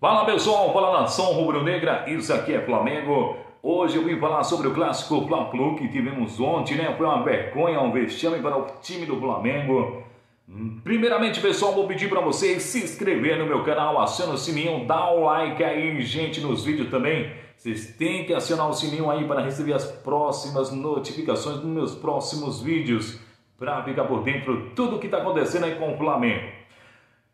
Fala pessoal, fala nação rubro-negra, isso aqui é Flamengo. Hoje eu vim falar sobre o clássico Fla-Flu que tivemos ontem, né? Foi uma vergonha, um vexame para o time do Flamengo. Primeiramente, pessoal, vou pedir para vocês se inscrever no meu canal, aciona o sininho, dá o like aí, gente, nos vídeos também. Vocês têm que acionar o sininho aí para receber as próximas notificações dos meus próximos vídeos, para ficar por dentro tudo que está acontecendo aí com o Flamengo.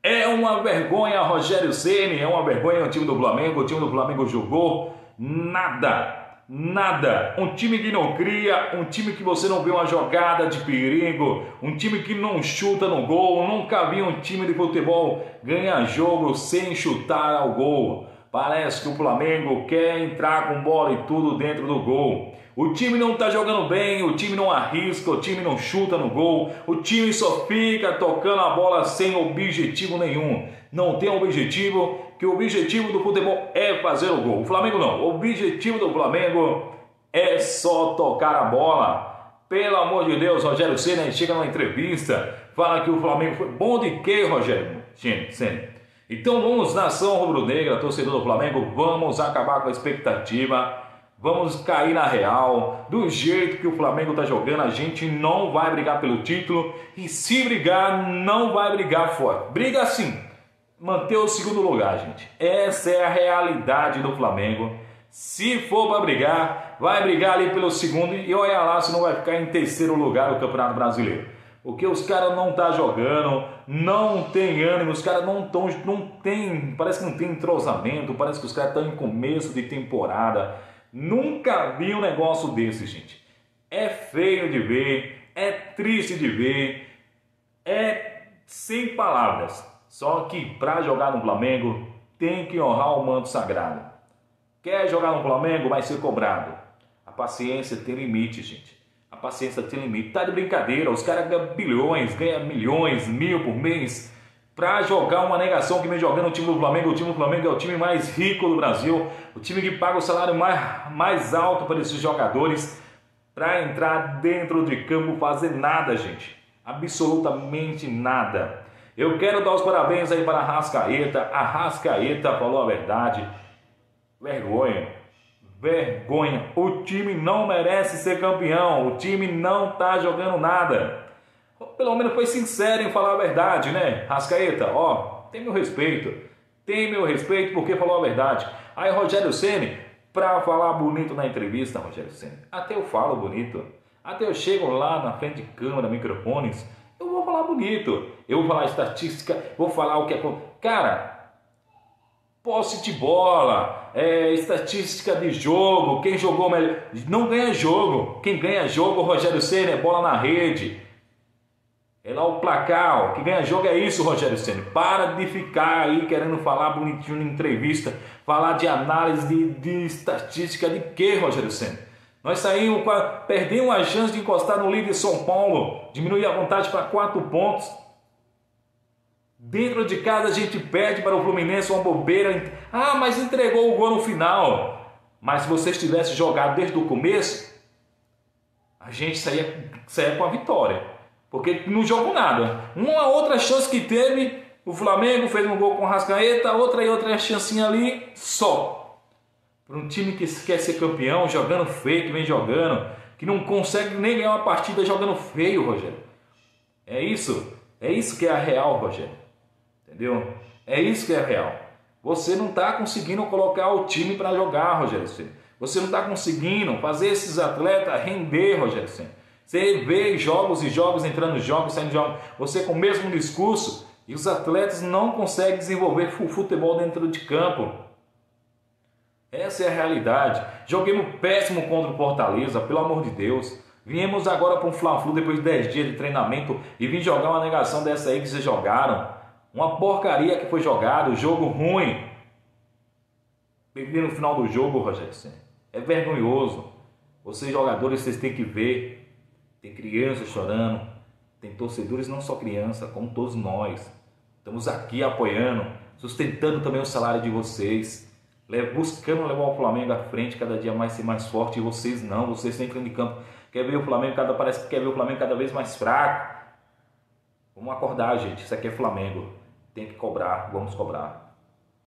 É uma vergonha, Rogério Ceni, é uma vergonha o time do Flamengo. O time do Flamengo jogou nada, nada. Um time que não cria, um time que você não vê uma jogada de perigo, um time que não chuta no gol. Nunca vi um time de futebol ganhar jogo sem chutar ao gol. Parece que o Flamengo quer entrar com bola e tudo dentro do gol. O time não está jogando bem, o time não arrisca, o time não chuta no gol, o time só fica tocando a bola sem objetivo nenhum. Não tem objetivo, que o objetivo do futebol é fazer o gol. O Flamengo não. O objetivo do Flamengo é só tocar a bola. Pelo amor de Deus, Rogério Senna chega numa entrevista, fala que o Flamengo foi bom de quê, Rogério Senna? Então vamos, nação rubro-negra, torcedor do Flamengo, vamos acabar com a expectativa Vamos cair na real. Do jeito que o Flamengo está jogando, a gente não vai brigar pelo título. E se brigar, não vai brigar fora. Briga sim. Manter o segundo lugar, gente. Essa é a realidade do Flamengo. Se for para brigar, vai brigar ali pelo segundo e olha lá se não vai ficar em terceiro lugar no Campeonato Brasileiro. Porque os caras não tá jogando, não tem ânimo, os caras não estão, não tem, parece que não tem entrosamento, parece que os caras estão em começo de temporada. Nunca vi um negócio desse, gente. É feio de ver, é triste de ver, é sem palavras. Só que para jogar no Flamengo tem que honrar o manto sagrado. Quer jogar no Flamengo, vai ser cobrado. A paciência tem limite, gente. A paciência tem limite. Tá de brincadeira, os caras ganham bilhões, ganham milhões, mil por mês para jogar uma negação que vem jogando o time do Flamengo. O time do Flamengo é o time mais rico do Brasil, o time que paga o salário mais, mais alto para esses jogadores para entrar dentro de campo fazer nada, gente. Absolutamente nada. Eu quero dar os parabéns aí para a Rascaeta. A Rascaeta falou a verdade. Vergonha. Vergonha. O time não merece ser campeão. O time não está jogando nada pelo menos foi sincero em falar a verdade, né? Rascaeta, ó, tem meu respeito. Tem meu respeito porque falou a verdade. Aí Rogério Ceni, para falar bonito na entrevista, Rogério Ceni, até eu falo bonito. Até eu chego lá na frente de câmera, microfones, eu vou falar bonito. Eu vou falar estatística, vou falar o que é. Cara, posse de bola, é, estatística de jogo, quem jogou melhor. Não ganha jogo. Quem ganha jogo, Rogério Ceni, é bola na rede. É lá o placar, ó, que ganha jogo é isso, Rogério Senna. Para de ficar aí querendo falar bonitinho na entrevista, falar de análise de, de estatística de que, Rogério Senna? Nós saímos, perdemos a chance de encostar no líder São Paulo, diminuir a vontade para quatro pontos. Dentro de casa a gente perde para o Fluminense uma bobeira. Ah, mas entregou o gol no final. Mas se vocês tivessem jogado desde o começo, a gente saía, saía com a vitória. Porque não jogou nada. Uma outra chance que teve, o Flamengo fez um gol com o Rascaeta, outra e outra chancinha ali, só. Para um time que quer ser campeão, jogando feio, que vem jogando, que não consegue nem ganhar uma partida jogando feio, Rogério. É isso. É isso que é a real, Rogério. Entendeu? É isso que é real. Você não está conseguindo colocar o time para jogar, Rogério. Você não está conseguindo fazer esses atletas render, Rogério. Você vê jogos e jogos entrando jogos, saindo jogos, você com o mesmo discurso e os atletas não conseguem desenvolver futebol dentro de campo. Essa é a realidade. Joguemos péssimo contra o Fortaleza, pelo amor de Deus. Viemos agora para um Fla-Flu depois de 10 dias de treinamento e vim jogar uma negação dessa aí que vocês jogaram. Uma porcaria que foi jogado, jogo ruim. Perder no final do jogo, Rogério É vergonhoso. Vocês jogadores, vocês têm que ver tem crianças chorando, tem torcedores, não só criança, como todos nós. Estamos aqui apoiando, sustentando também o salário de vocês, buscando levar o Flamengo à frente, cada dia mais ser mais forte, e vocês não, vocês entram de campo, quer ver o Flamengo, cada, parece que quer ver o Flamengo cada vez mais fraco. Vamos acordar, gente, isso aqui é Flamengo, tem que cobrar, vamos cobrar.